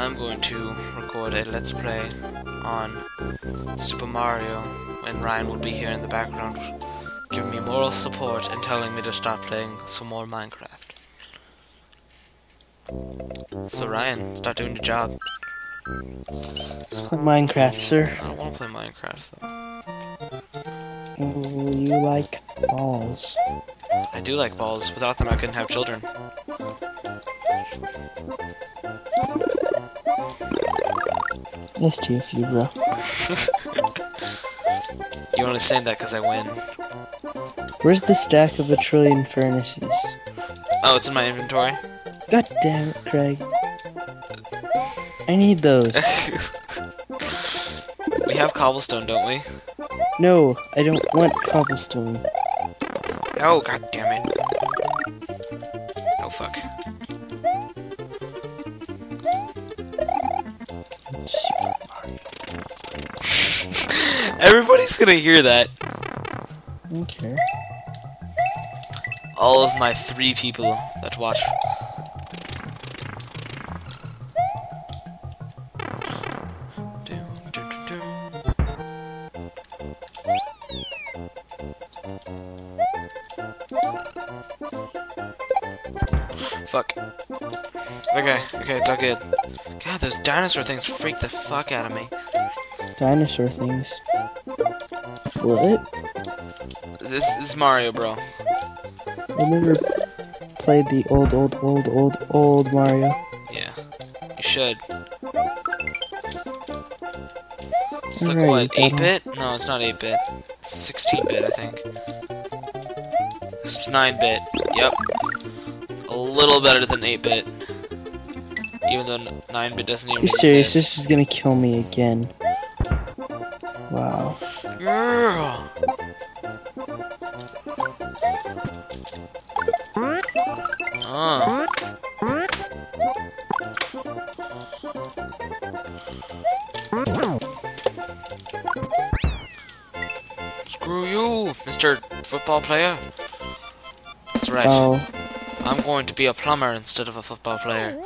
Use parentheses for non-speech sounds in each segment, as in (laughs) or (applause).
I'm going to record a Let's Play on Super Mario, and Ryan will be here in the background giving me moral support and telling me to start playing some more Minecraft. So Ryan, start doing your job. Let's play Minecraft, sir. I don't want to play Minecraft though. Ooh, you like balls. I do like balls. Without them, I couldn't have children. Nice to you, few, bro. (laughs) You only saying that because I win. Where's the stack of a trillion furnaces? Oh, it's in my inventory. God damn it, Craig. I need those. (laughs) we have cobblestone, don't we? No, I don't want cobblestone. Oh, god damn it. Everybody's gonna hear that. I. All of my three people that watch. Fuck. Okay, okay, it's all good. God, those dinosaur things freak the fuck out of me. Dinosaur things. What? This is Mario, bro. I never played the old, old, old, old, old Mario. Yeah, you should. It's like Alright, what, 8 um, bit? No, it's not 8 bit. It's 16 bit, I think. This is 9 bit. Yep. A little better than 8 bit. Even though 9 bit doesn't even You're serious? This is gonna kill me again. Wow. Ah. Screw you, Mr. Football player. That's right. Oh, I'm going to be a plumber instead of a football player.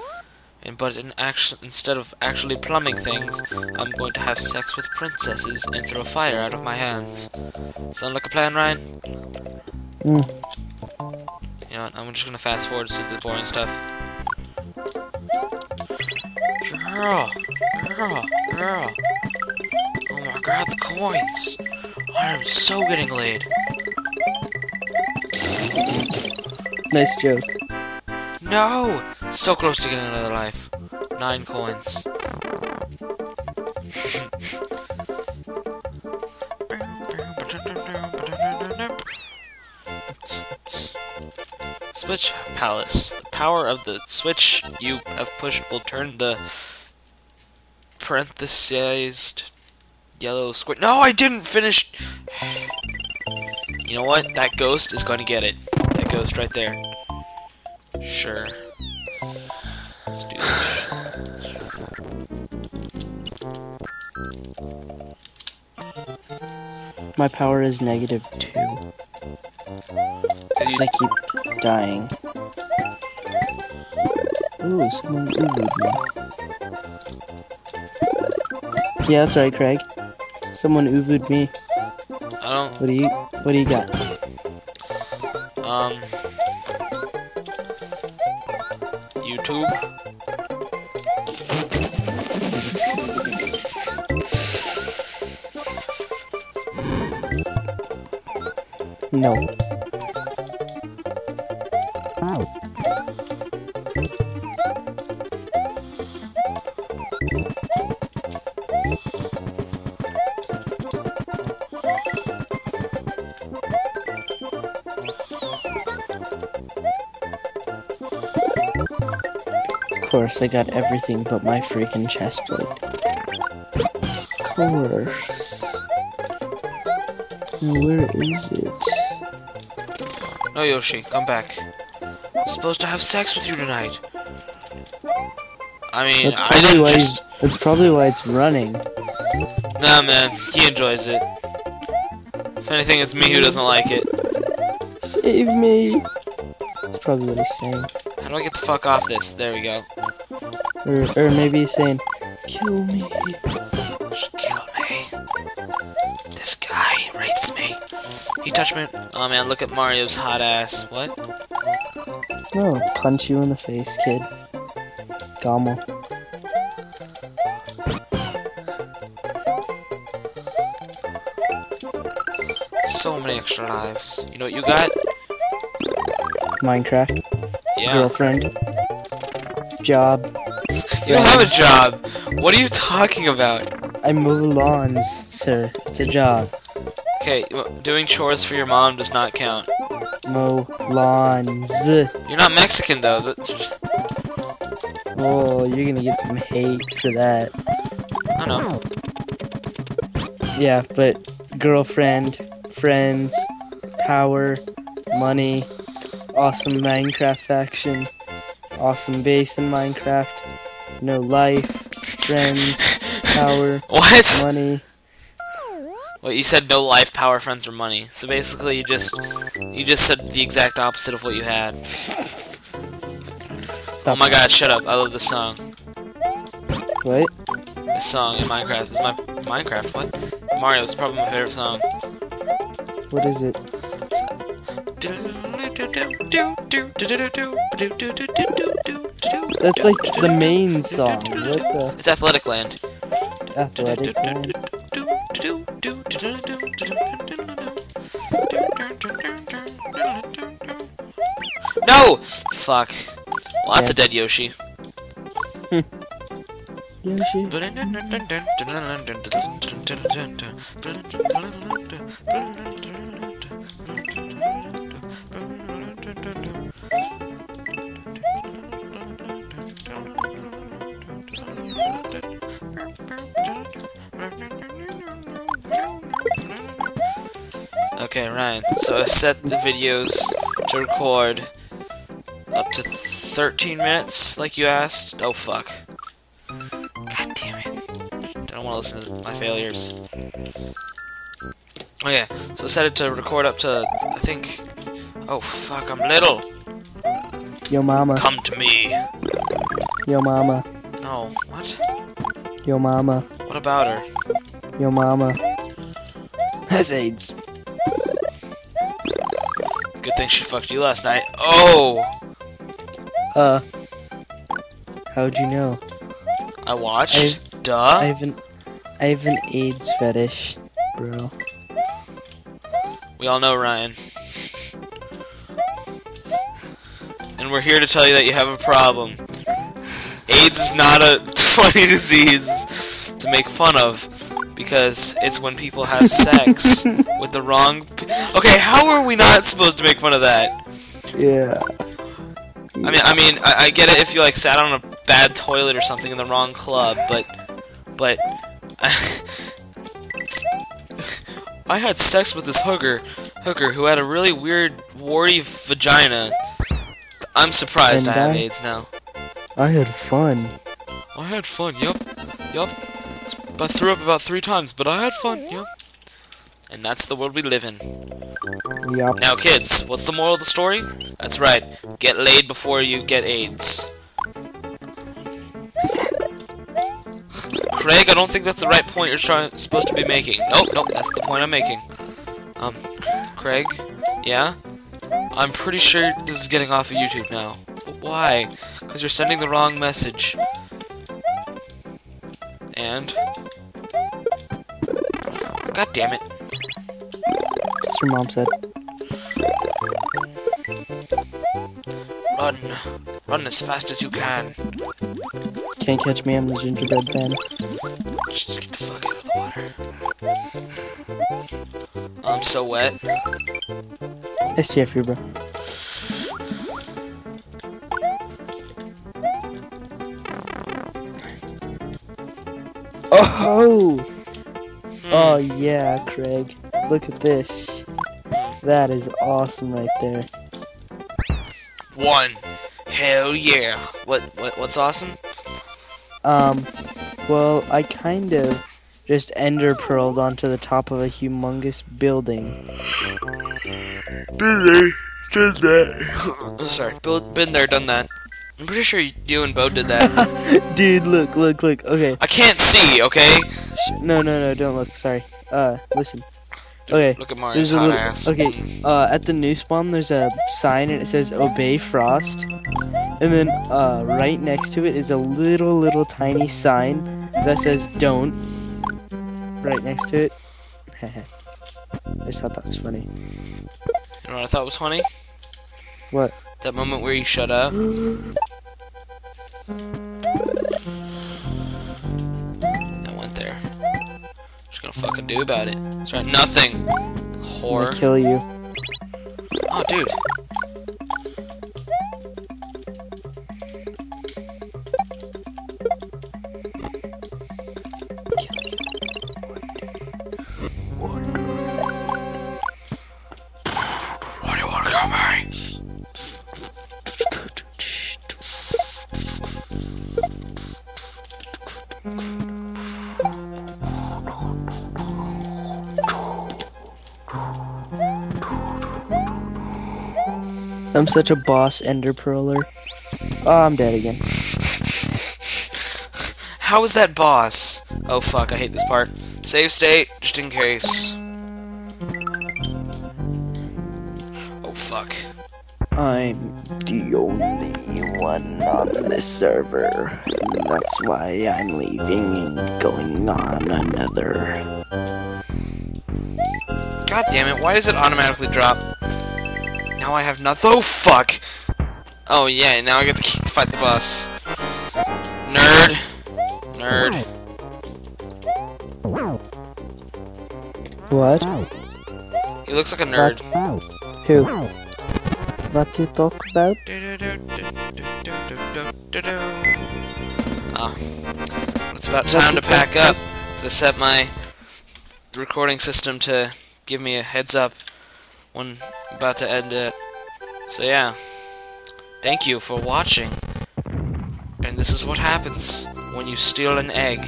And but in action, instead of actually plumbing things, I'm going to have sex with princesses and throw fire out of my hands. Sound like a plan, Ryan? mm, You know what? I'm just gonna fast forward to the boring stuff. Girl, girl, girl. Oh my god, the coins! I am so getting laid. nice joke. No! So close to getting another life. Nine coins. Switch Palace. The power of the switch you have pushed will turn the parenthesized yellow square. No, I didn't finish. You know what? That ghost is going to get it. That ghost right there. Sure. My power is negative two. Because I keep dying. Ooh, someone oohed me. Yeah, that's right, Craig. Someone oohed me. I don't. What do you what do you got? Um. YouTube. No. Of course, I got everything but my freaking chest plate. Of course. Where is it? No, Yoshi, come back. I'm supposed to have sex with you tonight. I mean, That's I probably didn't why. just. That's probably why it's running. Nah, man, he enjoys it. If anything, it's me who doesn't like it. Save me. That's probably what he's saying. How do I get the fuck off this? There we go. Or, or maybe he's saying, kill me. Kill me. This guy rapes me. He touched me. Oh man, look at Mario's hot ass. What? No, punch you in the face, kid. Gommel. So many extra lives. You know what you got? Minecraft. Yeah. Girlfriend. Job. (laughs) You don't have a job. What are you talking about? I mow lawns, sir. It's a job. Okay, doing chores for your mom does not count. Mow lawns. You're not Mexican though. That- Oh, you're gonna get some hate for that. I know. Yeah, but girlfriend, friends, power, money, awesome Minecraft action, awesome base in Minecraft, no life, friends, (laughs) power, What? money. Well, you said no life, power, friends, or money. So basically, you just you just said the exact opposite of what you had. Stop Oh my god, shut up. I love this song. What? This song in Minecraft is my Minecraft. What? Mario is probably my favorite song. What is it? That's like the main song. What the It's Athletic Land. athletic man? No! Fuck. Well, that's a dead Yoshi. Yoshi. Okay, Ryan. So I set the videos to record up to 13 minutes, like you asked. Oh, fuck. God damn it. Don't want to listen to my failures. Okay, so I set it to record up to, I think... Oh, fuck, I'm little. Yo mama. Come to me. Yo mama. No, what? Yo mama. What about her? Yo mama. Has AIDS. Good thing she fucked you last night. Oh! Uh. How'd you know? I watched. I Duh. have an I have an AIDS fetish, bro. We all know Ryan. And we're here to tell you that you have a problem. AIDS is not a (laughs) funny disease to make fun of because it's when people have sex (laughs) with the wrong. Pe- okay, how are we not supposed to make fun of that? Yeah. I mean, I mean, I, I get it if you like sat on a bad toilet or something in the wrong club, but, but, (laughs) I had sex with this hooker, hooker who had a really weird, warty vagina. I'm surprised And I have I- AIDS now. I had fun. I had fun. Yup, yup. I threw up about three times, but I had fun. Yup. And that's the world we live in. Yup. Now, kids, what's the moral of the story? That's right. Get laid before you get AIDS. Craig, I don't think that's the right point you're trying, supposed to be making. Nope, nope, that's the point I'm making. Um, Craig, yeah? I'm pretty sure this is getting off of YouTube now. But why? Because you're sending the wrong message. And? God damn it. That's what your mom said. Run. Run as fast as you can. Can't catch me, I'm the gingerbread man. Just get the fuck out of the water. I'm so wet. It's Jeffrey, bro. Oh! Hmm. Oh yeah, Craig. Look at this. That is awesome right there. One. Hell yeah. What? What? What's awesome? Um, well, I kind of just ender pearled onto the top of a humongous building. Been there, done that. (laughs) Sorry, been been there, done that. I'm pretty sure you and Bo did that. (laughs) Dude, look, look, look. Okay. I can't see, okay? No, no, no, don't look. Sorry. Uh, listen. Okay. Look at Mario's There's a little. ass. Okay. Uh, at the new spawn, there's a sign and it says "Obey Frost," and then uh, right next to it is a little, little tiny sign that says "Don't." Right next to it. (laughs) I just thought that was funny. You know what I thought was funny? What? That moment where you shut up. I went there. Just gonna fucking do about it. That's right, nothing. I'm Whore. gonna kill you. Oh, dude. I'm such a boss ender pearler. Oh, I'm dead again. How is that boss? Oh fuck, I hate this part. Save state, just in case. Oh fuck. I'm the only one on this server. And that's why I'm leaving and going on another. God damn it, why does it automatically drop? Now I have nothing. Oh fuck! Oh yeah, now I get to fight the boss. Nerd. Nerd. What? He looks like a nerd. Who? What you talk about? Ah. It's about time to pack up to set my recording system to give me a heads up when I'm about to end it. So yeah. Thank you for watching. And this is what happens when you steal an egg.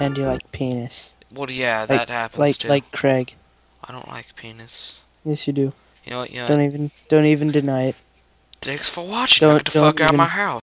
And you like penis. Well, yeah, that happens Like too. like Craig. I don't like penis. Yes, you do. You know what? You know. Don't even don't even deny it. Thanks for watching. Don't- get the don't fuck out of my house.